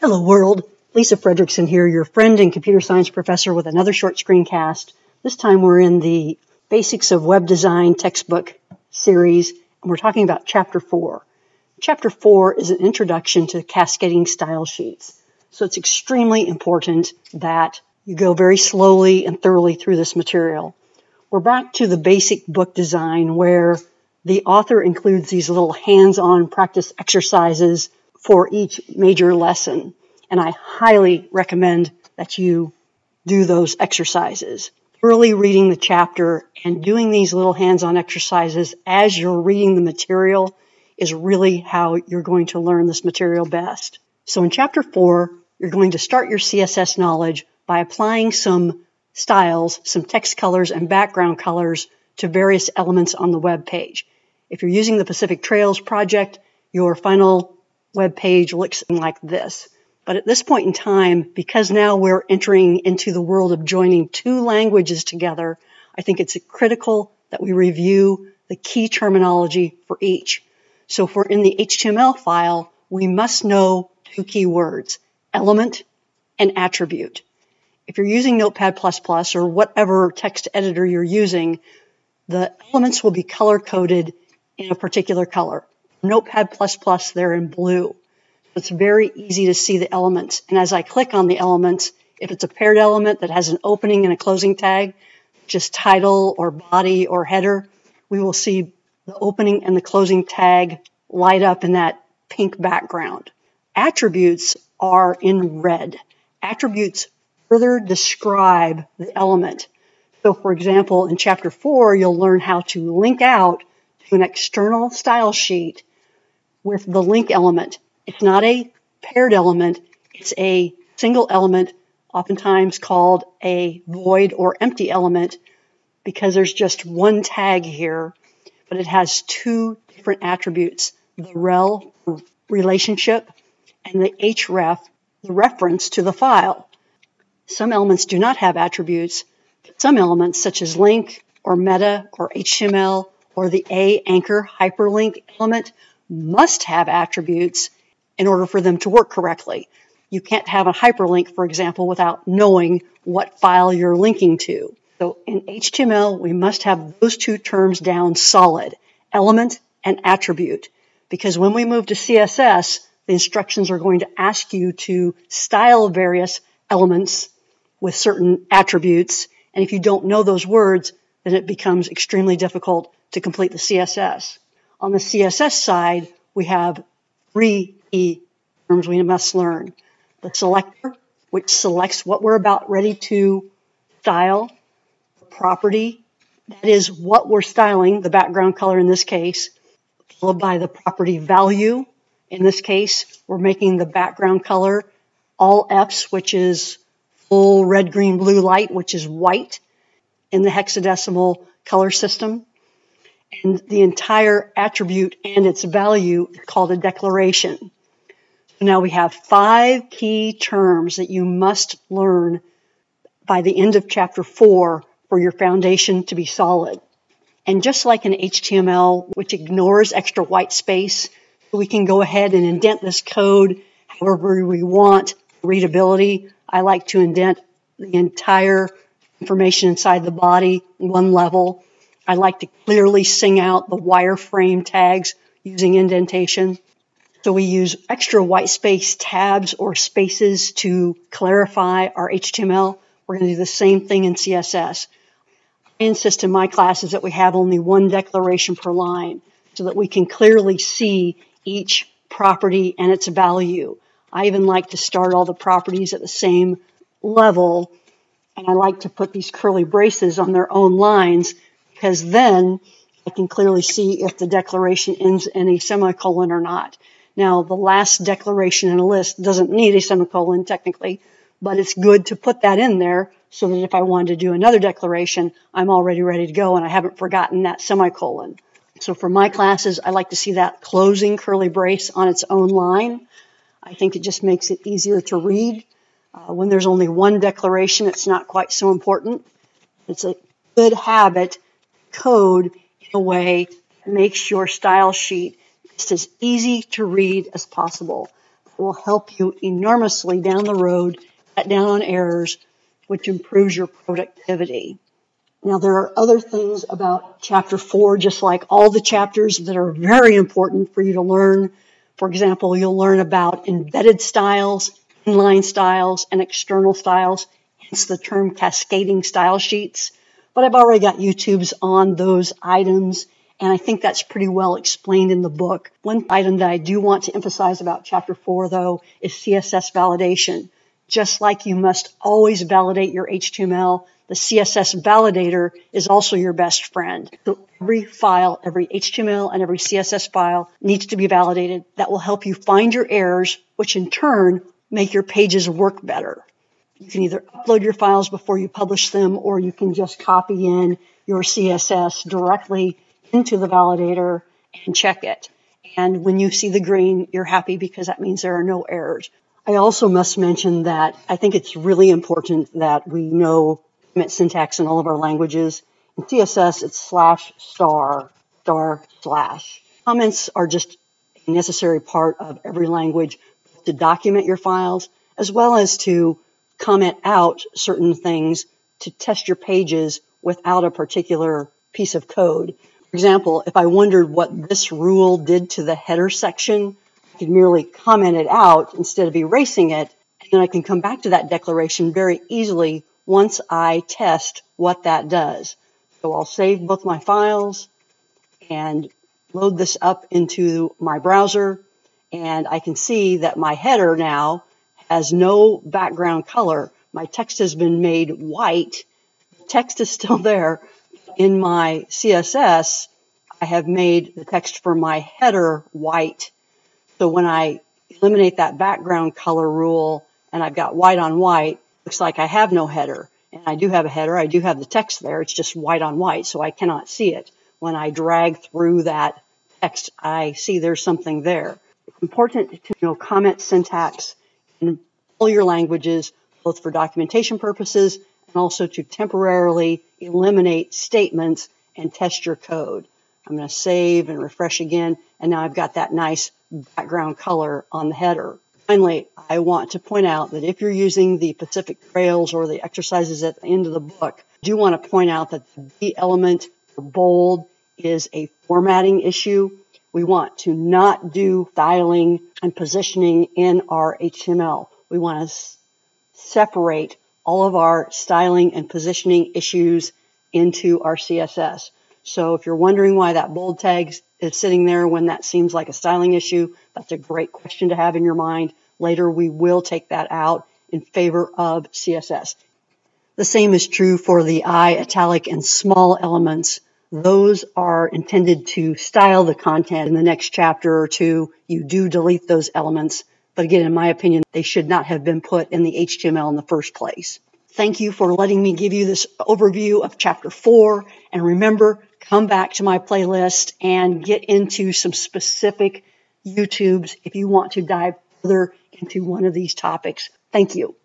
Hello, world. Lisa Friedrichsen here, your friend and computer science professor with another short screencast. This time we're in the Basics of Web Design textbook series, and we're talking about Chapter 4. Chapter 4 is an introduction to cascading style sheets. So it's extremely important that you go very slowly and thoroughly through this material. We're back to the basic book design where the author includes these little hands-on practice exercises for each major lesson. And I highly recommend that you do those exercises. Early reading the chapter and doing these little hands on exercises as you're reading the material is really how you're going to learn this material best. So in chapter four, you're going to start your CSS knowledge by applying some styles, some text colors and background colors to various elements on the web page. If you're using the Pacific Trails project, your final web page looks like this. But at this point in time, because now we're entering into the world of joining two languages together, I think it's critical that we review the key terminology for each. So if we're in the HTML file, we must know two key words, element and attribute. If you're using Notepad++ or whatever text editor you're using, the elements will be color coded in a particular color. Notepad++, they're in blue. So It's very easy to see the elements. And as I click on the elements, if it's a paired element that has an opening and a closing tag, just title or body or header, we will see the opening and the closing tag light up in that pink background. Attributes are in red. Attributes further describe the element. So for example, in chapter four, you'll learn how to link out to an external style sheet with the link element. It's not a paired element, it's a single element, oftentimes called a void or empty element because there's just one tag here, but it has two different attributes, the rel relationship and the href, the reference to the file. Some elements do not have attributes, but some elements such as link or meta or HTML or the A anchor hyperlink element must have attributes in order for them to work correctly. You can't have a hyperlink, for example, without knowing what file you're linking to. So in HTML, we must have those two terms down solid, element and attribute. Because when we move to CSS, the instructions are going to ask you to style various elements with certain attributes. And if you don't know those words, then it becomes extremely difficult to complete the CSS. On the CSS side, we have three key terms we must learn. The selector, which selects what we're about ready to style. The property, that is what we're styling, the background color in this case, followed by the property value. In this case, we're making the background color all Fs, which is full red, green, blue light, which is white in the hexadecimal color system and the entire attribute and its value is called a declaration. Now we have five key terms that you must learn by the end of chapter four for your foundation to be solid. And just like in HTML, which ignores extra white space, we can go ahead and indent this code however we want. Readability, I like to indent the entire information inside the body one level I like to clearly sing out the wireframe tags using indentation. So we use extra white space tabs or spaces to clarify our HTML. We're going to do the same thing in CSS. I insist in my classes that we have only one declaration per line so that we can clearly see each property and its value. I even like to start all the properties at the same level and I like to put these curly braces on their own lines because then I can clearly see if the declaration ends in a semicolon or not. Now, the last declaration in a list doesn't need a semicolon technically, but it's good to put that in there so that if I wanted to do another declaration, I'm already ready to go and I haven't forgotten that semicolon. So for my classes, I like to see that closing curly brace on its own line. I think it just makes it easier to read. Uh, when there's only one declaration, it's not quite so important. It's a good habit code in a way that makes your style sheet just as easy to read as possible. It will help you enormously down the road, cut down on errors, which improves your productivity. Now, there are other things about chapter four, just like all the chapters that are very important for you to learn. For example, you'll learn about embedded styles, inline styles, and external styles, hence the term cascading style sheets. But I've already got YouTubes on those items, and I think that's pretty well explained in the book. One item that I do want to emphasize about chapter four, though, is CSS validation. Just like you must always validate your HTML, the CSS validator is also your best friend. So every file, every HTML and every CSS file needs to be validated. That will help you find your errors, which in turn make your pages work better. You can either upload your files before you publish them, or you can just copy in your CSS directly into the validator and check it. And when you see the green, you're happy because that means there are no errors. I also must mention that I think it's really important that we know comment syntax in all of our languages. In CSS, it's slash star star slash. Comments are just a necessary part of every language to document your files as well as to comment out certain things to test your pages without a particular piece of code. For example, if I wondered what this rule did to the header section, I could merely comment it out instead of erasing it. And then I can come back to that declaration very easily once I test what that does. So I'll save both my files and load this up into my browser. And I can see that my header now has no background color. My text has been made white. The text is still there. In my CSS, I have made the text for my header white so when I eliminate that background color rule and I've got white on white, looks like I have no header. And I do have a header. I do have the text there. It's just white on white, so I cannot see it. When I drag through that text, I see there's something there. It's important to know comment syntax in all your languages, both for documentation purposes and also to temporarily eliminate statements and test your code. I'm going to save and refresh again, and now I've got that nice background color on the header. Finally, I want to point out that if you're using the Pacific Trails or the exercises at the end of the book, I do want to point out that the B element for bold is a formatting issue. We want to not do styling and positioning in our HTML. We want to separate all of our styling and positioning issues into our CSS. So if you're wondering why that bold tag is sitting there when that seems like a styling issue, that's a great question to have in your mind. Later, we will take that out in favor of CSS. The same is true for the I, italic, and small elements. Those are intended to style the content in the next chapter or two. You do delete those elements. But again, in my opinion, they should not have been put in the HTML in the first place. Thank you for letting me give you this overview of chapter four. And remember, come back to my playlist and get into some specific YouTubes if you want to dive further into one of these topics. Thank you.